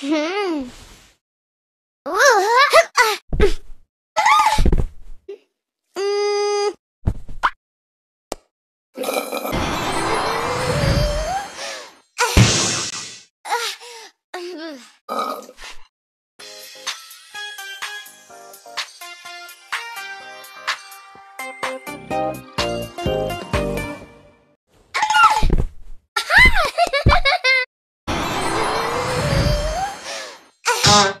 Hmm. Ah!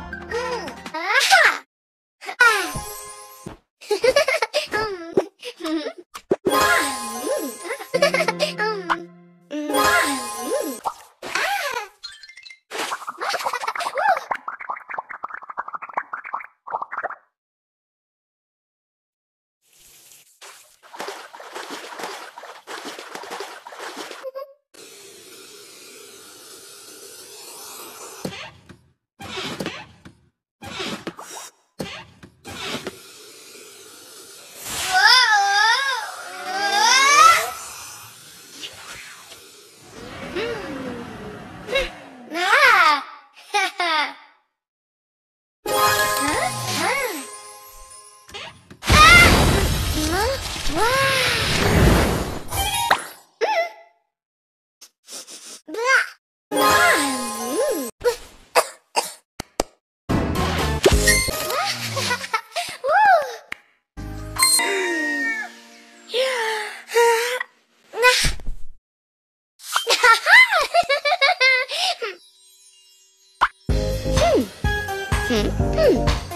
嗯。嗯